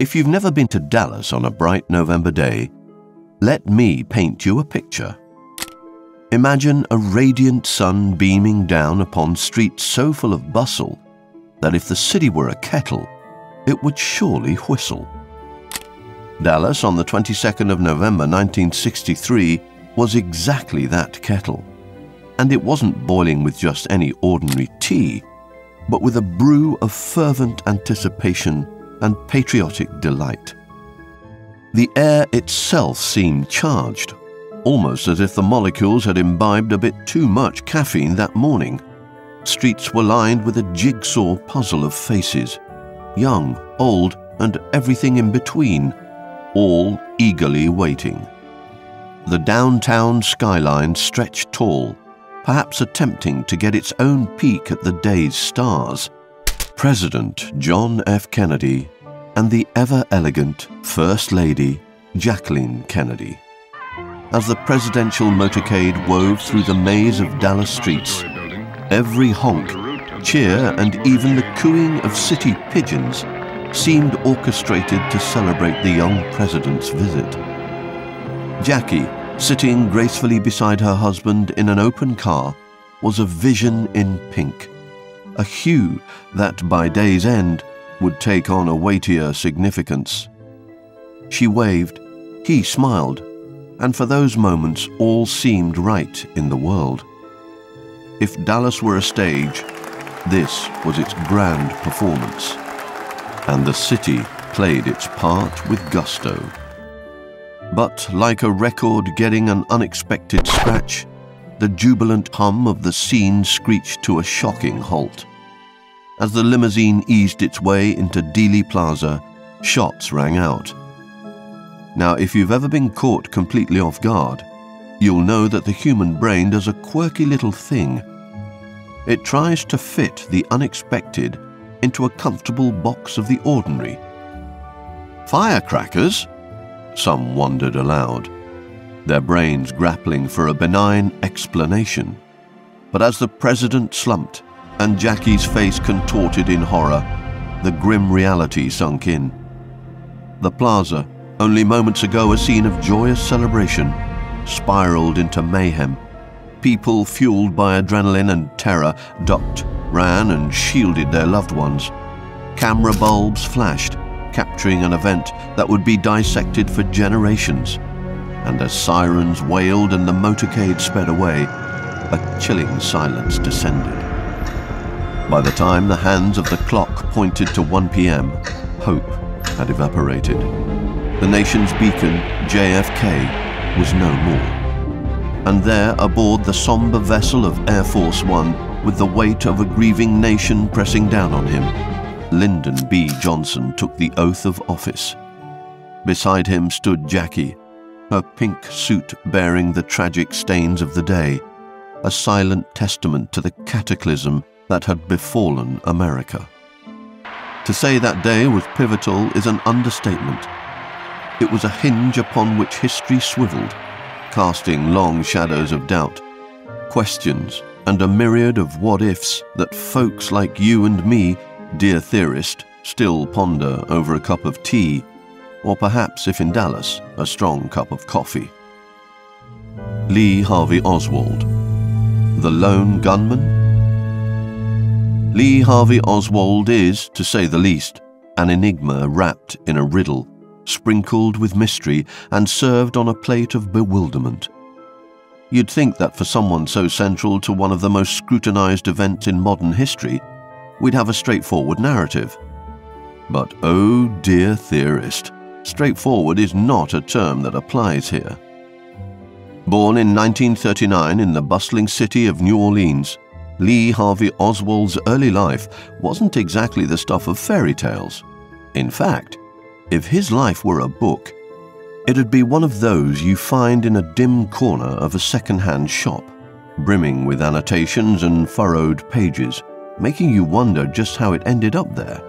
If you've never been to Dallas on a bright November day, let me paint you a picture. Imagine a radiant sun beaming down upon streets so full of bustle that if the city were a kettle, it would surely whistle. Dallas on the 22nd of November 1963 was exactly that kettle. And it wasn't boiling with just any ordinary tea, but with a brew of fervent anticipation and patriotic delight. The air itself seemed charged, almost as if the molecules had imbibed a bit too much caffeine that morning. Streets were lined with a jigsaw puzzle of faces, young, old, and everything in between, all eagerly waiting. The downtown skyline stretched tall, perhaps attempting to get its own peek at the day's stars. President John F. Kennedy and the ever elegant First Lady Jacqueline Kennedy. As the presidential motorcade wove through the maze of Dallas streets, every honk, cheer, and even the cooing of city pigeons seemed orchestrated to celebrate the young president's visit. Jackie, sitting gracefully beside her husband in an open car, was a vision in pink, a hue that by day's end would take on a weightier significance. She waved, he smiled, and for those moments all seemed right in the world. If Dallas were a stage, this was its grand performance, and the city played its part with gusto. But like a record getting an unexpected scratch, the jubilant hum of the scene screeched to a shocking halt. As the limousine eased its way into Dealey Plaza, shots rang out. Now, if you've ever been caught completely off guard, you'll know that the human brain does a quirky little thing. It tries to fit the unexpected into a comfortable box of the ordinary. Firecrackers? Some wondered aloud, their brains grappling for a benign explanation. But as the president slumped and Jackie's face contorted in horror, the grim reality sunk in. The plaza, only moments ago a scene of joyous celebration, spiraled into mayhem. People fueled by adrenaline and terror ducked, ran, and shielded their loved ones. Camera bulbs flashed, capturing an event that would be dissected for generations. And as sirens wailed and the motorcade sped away, a chilling silence descended. By the time the hands of the clock pointed to 1 p.m., hope had evaporated. The nation's beacon, JFK, was no more. And there, aboard the somber vessel of Air Force One, with the weight of a grieving nation pressing down on him, Lyndon B. Johnson took the oath of office. Beside him stood Jackie, her pink suit bearing the tragic stains of the day, a silent testament to the cataclysm that had befallen America. To say that day was pivotal is an understatement. It was a hinge upon which history swiveled, casting long shadows of doubt, questions, and a myriad of what ifs that folks like you and me dear theorist, still ponder over a cup of tea, or perhaps, if in Dallas, a strong cup of coffee. Lee Harvey Oswald, the lone gunman? Lee Harvey Oswald is, to say the least, an enigma wrapped in a riddle, sprinkled with mystery and served on a plate of bewilderment. You'd think that for someone so central to one of the most scrutinized events in modern history, we'd have a straightforward narrative. But oh dear theorist, straightforward is not a term that applies here. Born in 1939 in the bustling city of New Orleans, Lee Harvey Oswald's early life wasn't exactly the stuff of fairy tales. In fact, if his life were a book, it'd be one of those you find in a dim corner of a second-hand shop, brimming with annotations and furrowed pages making you wonder just how it ended up there.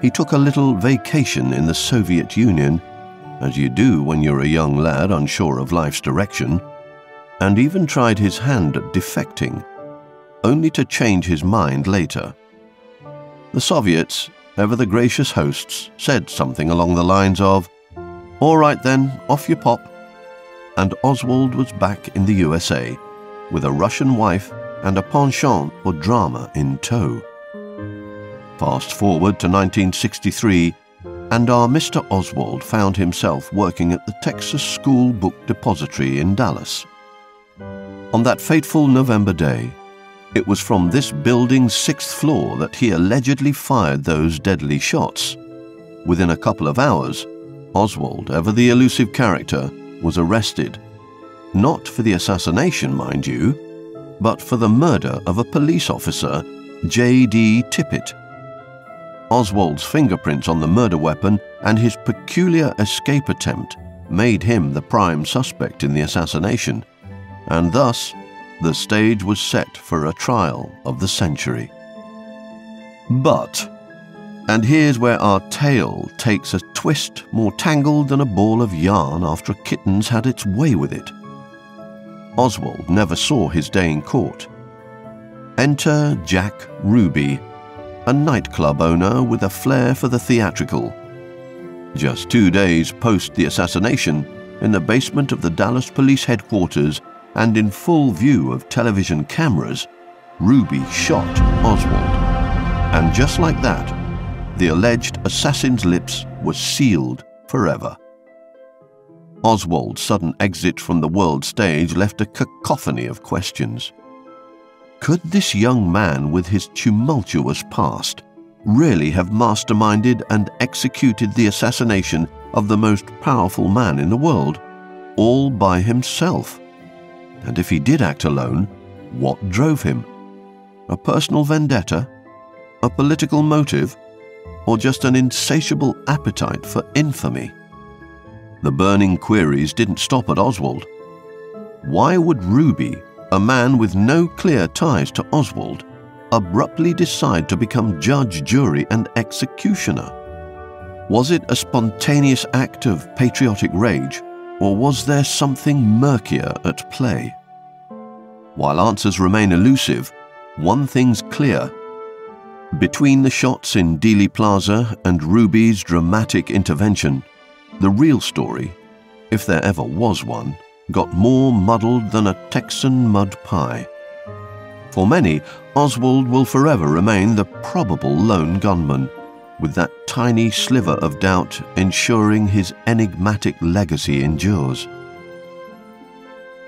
He took a little vacation in the Soviet Union, as you do when you're a young lad unsure of life's direction, and even tried his hand at defecting, only to change his mind later. The Soviets, ever the gracious hosts said something along the lines of, All right then, off you pop. And Oswald was back in the USA with a Russian wife and a penchant for drama in tow. Fast forward to 1963, and our Mr. Oswald found himself working at the Texas School Book Depository in Dallas. On that fateful November day, it was from this building's sixth floor that he allegedly fired those deadly shots. Within a couple of hours, Oswald, ever the elusive character, was arrested. Not for the assassination, mind you, but for the murder of a police officer, J.D. Tippit. Oswald's fingerprints on the murder weapon and his peculiar escape attempt made him the prime suspect in the assassination, and thus the stage was set for a trial of the century. But, and here's where our tale takes a twist more tangled than a ball of yarn after a kitten's had its way with it. Oswald never saw his day in court. Enter Jack Ruby, a nightclub owner with a flair for the theatrical. Just two days post the assassination, in the basement of the Dallas Police Headquarters and in full view of television cameras, Ruby shot Oswald. And just like that, the alleged assassin's lips were sealed forever. Oswald's sudden exit from the world stage left a cacophony of questions. Could this young man with his tumultuous past really have masterminded and executed the assassination of the most powerful man in the world, all by himself? And if he did act alone, what drove him? A personal vendetta? A political motive? Or just an insatiable appetite for infamy? The burning queries didn't stop at Oswald. Why would Ruby, a man with no clear ties to Oswald, abruptly decide to become judge, jury, and executioner? Was it a spontaneous act of patriotic rage, or was there something murkier at play? While answers remain elusive, one thing's clear. Between the shots in Dealey Plaza and Ruby's dramatic intervention, the real story, if there ever was one, got more muddled than a Texan mud pie. For many, Oswald will forever remain the probable lone gunman, with that tiny sliver of doubt ensuring his enigmatic legacy endures.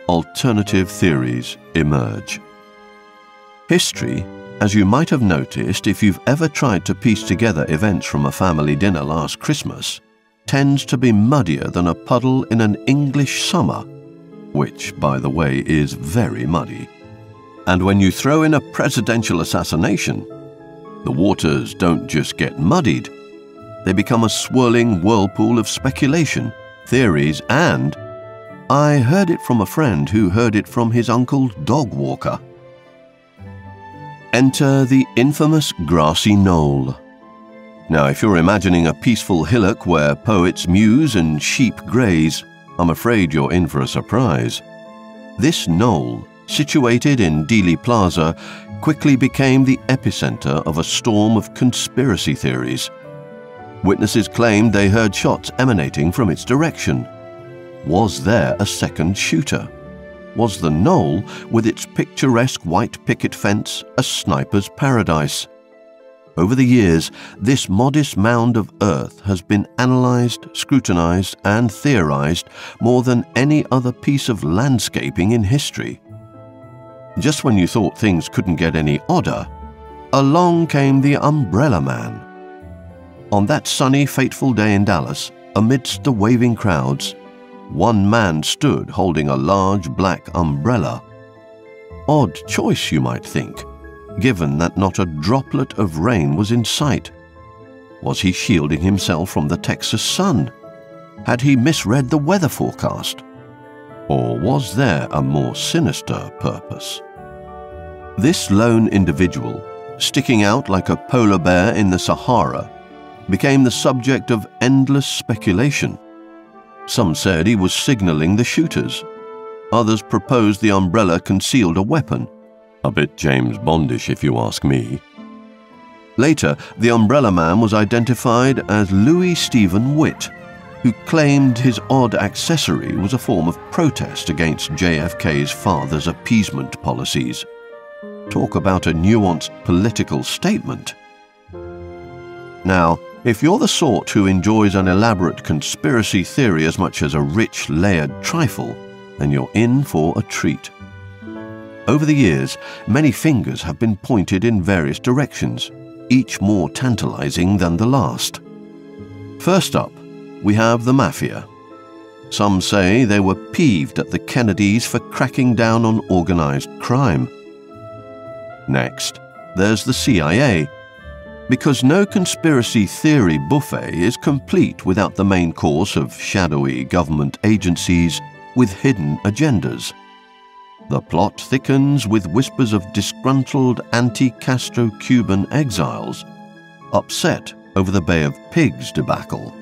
Alternative theories emerge. History, as you might have noticed if you've ever tried to piece together events from a family dinner last Christmas, tends to be muddier than a puddle in an English summer, which, by the way, is very muddy. And when you throw in a presidential assassination, the waters don't just get muddied, they become a swirling whirlpool of speculation, theories, and I heard it from a friend who heard it from his uncle Dog Walker. Enter the infamous grassy knoll. Now, if you're imagining a peaceful hillock where poets muse and sheep graze, I'm afraid you're in for a surprise. This knoll, situated in Dealey Plaza, quickly became the epicenter of a storm of conspiracy theories. Witnesses claimed they heard shots emanating from its direction. Was there a second shooter? Was the knoll, with its picturesque white picket fence, a sniper's paradise? Over the years, this modest mound of earth has been analysed, scrutinised, and theorised more than any other piece of landscaping in history. Just when you thought things couldn't get any odder, along came the Umbrella Man. On that sunny, fateful day in Dallas, amidst the waving crowds, one man stood holding a large black umbrella. Odd choice, you might think given that not a droplet of rain was in sight? Was he shielding himself from the Texas sun? Had he misread the weather forecast? Or was there a more sinister purpose? This lone individual, sticking out like a polar bear in the Sahara, became the subject of endless speculation. Some said he was signaling the shooters. Others proposed the umbrella concealed a weapon a bit James Bondish, if you ask me. Later, the Umbrella Man was identified as Louis Stephen Witt, who claimed his odd accessory was a form of protest against JFK's father's appeasement policies. Talk about a nuanced political statement. Now, if you're the sort who enjoys an elaborate conspiracy theory as much as a rich, layered trifle, then you're in for a treat. Over the years, many fingers have been pointed in various directions, each more tantalizing than the last. First up, we have the Mafia. Some say they were peeved at the Kennedys for cracking down on organized crime. Next, there's the CIA, because no conspiracy theory buffet is complete without the main course of shadowy government agencies with hidden agendas. The plot thickens with whispers of disgruntled anti Castro Cuban exiles, upset over the Bay of Pigs debacle.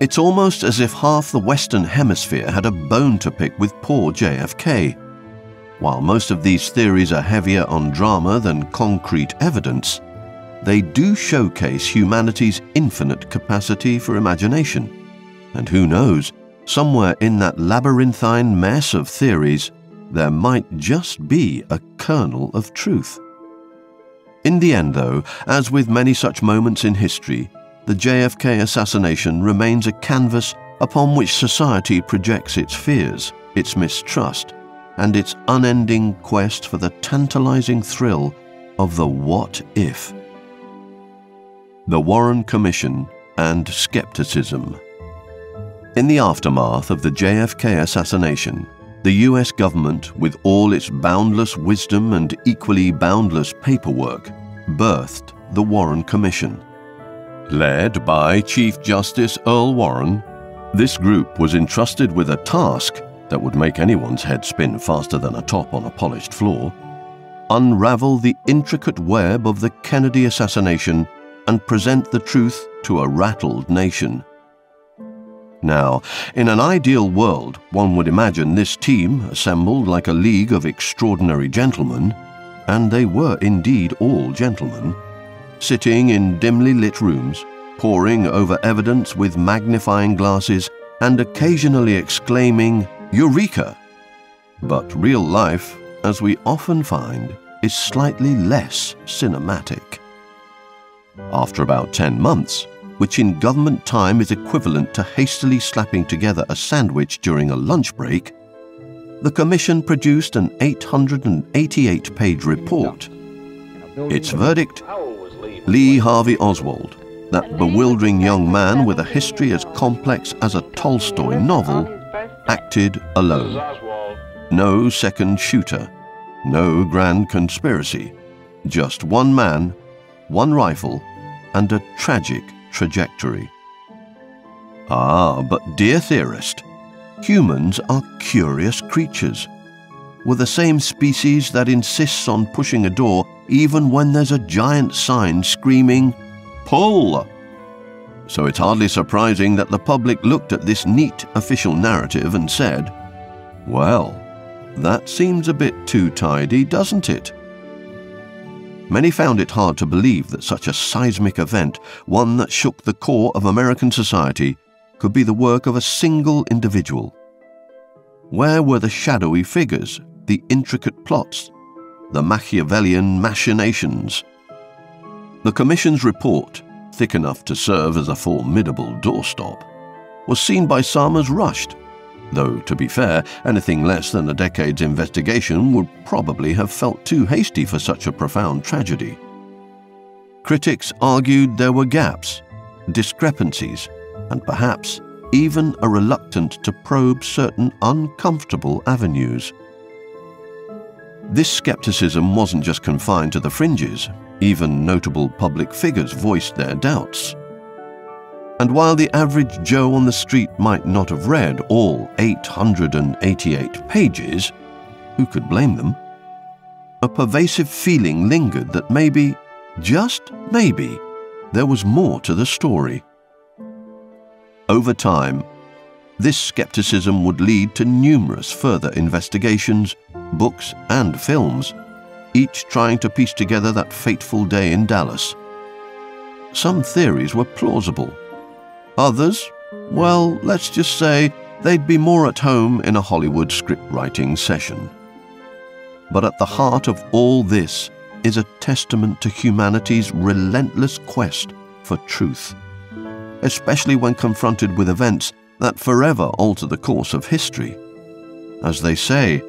It's almost as if half the Western Hemisphere had a bone to pick with poor JFK. While most of these theories are heavier on drama than concrete evidence, they do showcase humanity's infinite capacity for imagination. And who knows, somewhere in that labyrinthine mess of theories, there might just be a kernel of truth. In the end, though, as with many such moments in history, the JFK assassination remains a canvas upon which society projects its fears, its mistrust, and its unending quest for the tantalizing thrill of the what if. The Warren Commission and Skepticism. In the aftermath of the JFK assassination, the US government, with all its boundless wisdom and equally boundless paperwork, birthed the Warren Commission Led by Chief Justice Earl Warren, this group was entrusted with a task that would make anyone's head spin faster than a top on a polished floor unravel the intricate web of the Kennedy assassination and present the truth to a rattled nation. Now, in an ideal world, one would imagine this team assembled like a league of extraordinary gentlemen, and they were indeed all gentlemen, sitting in dimly lit rooms, poring over evidence with magnifying glasses and occasionally exclaiming, Eureka! But real life, as we often find, is slightly less cinematic. After about 10 months, which in government time is equivalent to hastily slapping together a sandwich during a lunch break, the Commission produced an 888 page report. Its verdict Lee Harvey Oswald, that bewildering young man with a history as complex as a Tolstoy novel, acted alone. No second shooter, no grand conspiracy, just one man, one rifle, and a tragic trajectory. Ah, but dear theorist, humans are curious creatures. We're the same species that insists on pushing a door even when there's a giant sign screaming, Pull! So it's hardly surprising that the public looked at this neat official narrative and said, Well, that seems a bit too tidy, doesn't it? Many found it hard to believe that such a seismic event, one that shook the core of American society, could be the work of a single individual. Where were the shadowy figures, the intricate plots, the Machiavellian machinations. The Commission's report, thick enough to serve as a formidable doorstop, was seen by some as rushed, though, to be fair, anything less than a decade's investigation would probably have felt too hasty for such a profound tragedy. Critics argued there were gaps, discrepancies, and perhaps even a reluctance to probe certain uncomfortable avenues. This skepticism wasn't just confined to the fringes, even notable public figures voiced their doubts. And while the average Joe on the street might not have read all 888 pages, who could blame them? A pervasive feeling lingered that maybe, just maybe, there was more to the story. Over time, this skepticism would lead to numerous further investigations, books, and films, each trying to piece together that fateful day in Dallas. Some theories were plausible. Others, well, let's just say they'd be more at home in a Hollywood script writing session. But at the heart of all this is a testament to humanity's relentless quest for truth, especially when confronted with events that forever alter the course of history. As they say,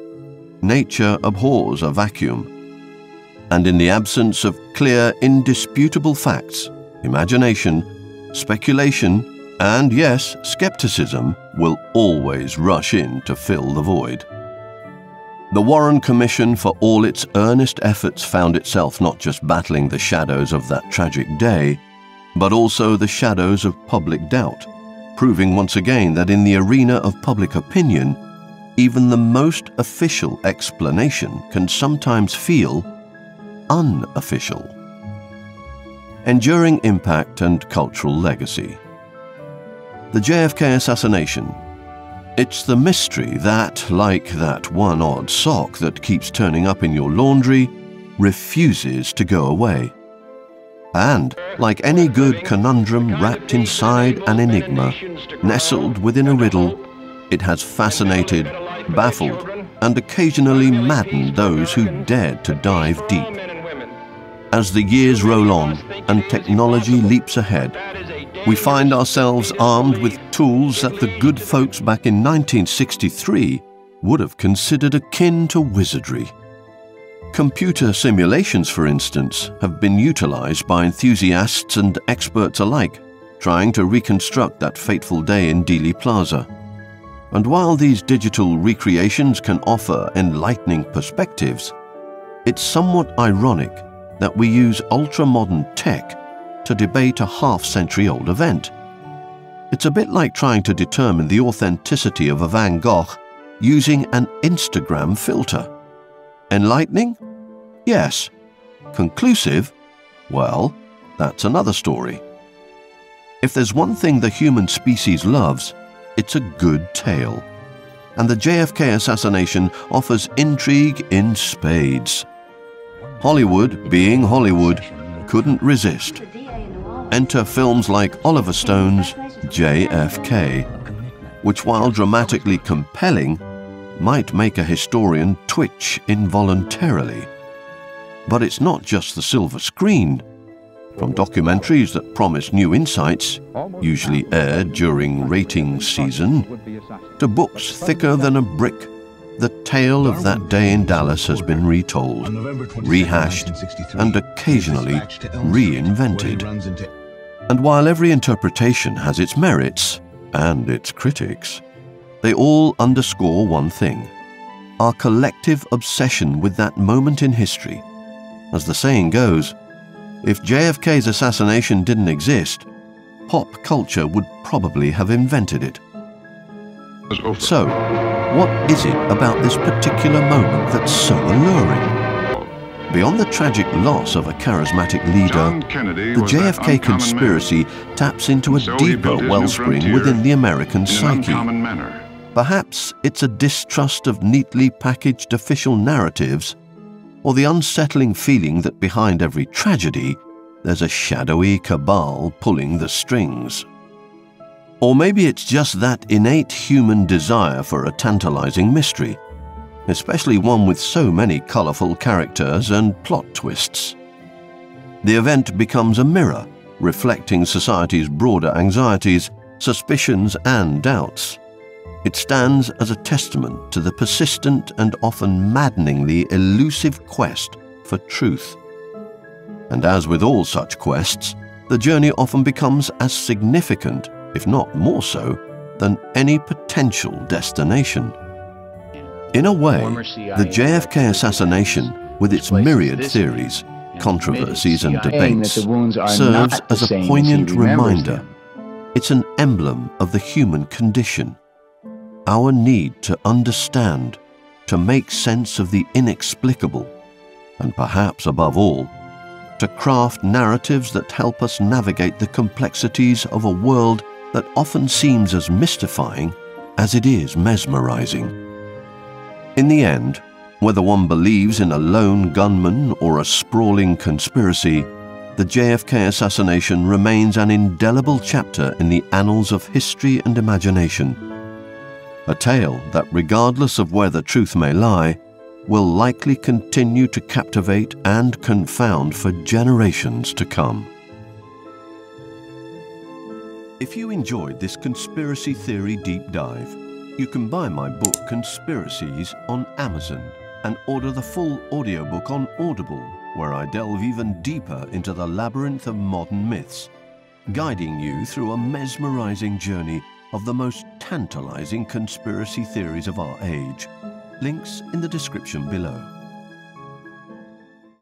nature abhors a vacuum. And in the absence of clear, indisputable facts, imagination, speculation, and yes, skepticism will always rush in to fill the void. The Warren Commission, for all its earnest efforts, found itself not just battling the shadows of that tragic day, but also the shadows of public doubt, proving once again that in the arena of public opinion, even the most official explanation can sometimes feel unofficial. Enduring impact and cultural legacy. The JFK assassination it's the mystery that, like that one odd sock that keeps turning up in your laundry, refuses to go away. And, like any good conundrum wrapped inside an enigma, nestled within a riddle, it has fascinated, baffled, and occasionally maddened those who dared to dive deep. As the years roll on and technology leaps ahead, we find ourselves armed with tools that the good folks back in 1963 would have considered akin to wizardry. Computer simulations, for instance, have been utilized by enthusiasts and experts alike, trying to reconstruct that fateful day in Dealey Plaza. And while these digital recreations can offer enlightening perspectives, it's somewhat ironic that we use ultra-modern tech to debate a half-century old event. It's a bit like trying to determine the authenticity of a Van Gogh using an Instagram filter. Enlightening? Yes. Conclusive? Well, that's another story. If there's one thing the human species loves, it's a good tale. And the JFK assassination offers intrigue in spades. Hollywood, being Hollywood, couldn't resist. Enter films like Oliver Stone's JFK, which while dramatically compelling, might make a historian twitch involuntarily. But it's not just the silver screen. From documentaries that promise new insights, usually aired during ratings season, to books thicker than a brick, the tale of that day in Dallas has been retold, rehashed, and occasionally reinvented. And while every interpretation has its merits and its critics, they all underscore one thing our collective obsession with that moment in history. As the saying goes, if JFK's assassination didn't exist, pop culture would probably have invented it. So, what is it about this particular moment that's so alluring? Beyond the tragic loss of a charismatic leader, the JFK conspiracy taps into a deeper wellspring within the American psyche. Perhaps it's a distrust of neatly packaged official narratives, or the unsettling feeling that behind every tragedy, there's a shadowy cabal pulling the strings. Or maybe it's just that innate human desire for a tantalizing mystery especially one with so many colourful characters and plot twists. The event becomes a mirror, reflecting society's broader anxieties, suspicions and doubts. It stands as a testament to the persistent and often maddeningly elusive quest for truth. And as with all such quests, the journey often becomes as significant, if not more so, than any potential destination. In a way, the JFK assassination, with its myriad theories, controversies and debates, serves as a poignant reminder. It's an emblem of the human condition. Our need to understand, to make sense of the inexplicable, and perhaps above all, to craft narratives that help us navigate the complexities of a world that often seems as mystifying as it is mesmerizing. In the end, Whether one believes in a lone gunman or a sprawling conspiracy, the JFK assassination remains an indelible chapter in the annals of history and imagination. A tale that, regardless of where the truth may lie, will likely continue to captivate and confound for generations to come. If you enjoyed this conspiracy theory deep dive, you can buy my book Conspiracies on Amazon and order the full audiobook on Audible, where I delve even deeper into the labyrinth of modern myths, guiding you through a mesmerizing journey of the most tantalizing conspiracy theories of our age. Links in the description below.